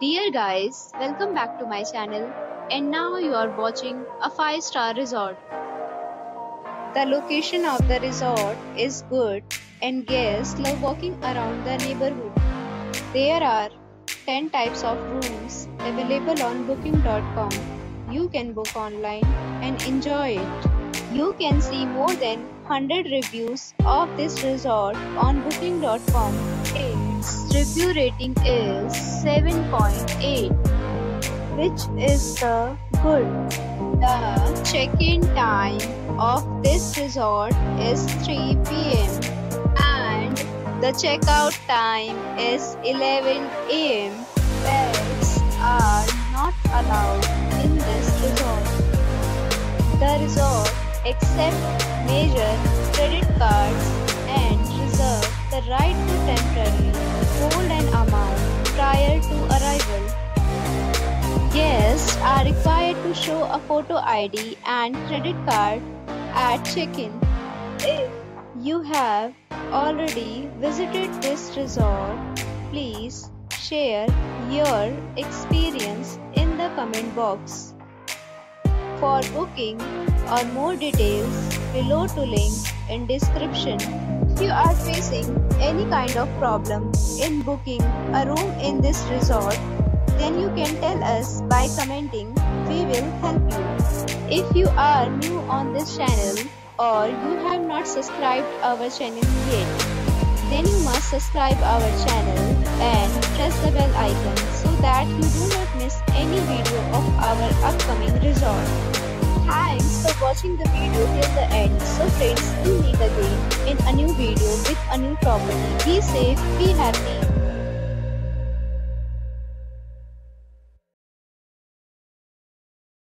Dear guys, welcome back to my channel and now you are watching a 5 star resort. The location of the resort is good and guests love walking around the neighborhood. There are 10 types of rooms available on booking.com. You can book online and enjoy it. You can see more than 100 reviews of this resort on booking.com. Its review rating is 7.8 which is the good. The check-in time of this resort is 3 pm and the checkout time is 11 am. Accept major credit cards and reserve the right to temporarily hold an amount prior to arrival. Guests are required to show a photo ID and credit card at check-in. If you have already visited this resort, please share your experience in the comment box. For booking or more details, below to link in description. If you are facing any kind of problem in booking a room in this resort, then you can tell us by commenting. We will help you. If you are new on this channel or you have not subscribed our channel yet, then you must subscribe our channel and press the bell icon that you do not miss any video of our upcoming resort. Thanks for watching the video till the end. So friends, we'll meet again in a new video with a new property. Be safe, be happy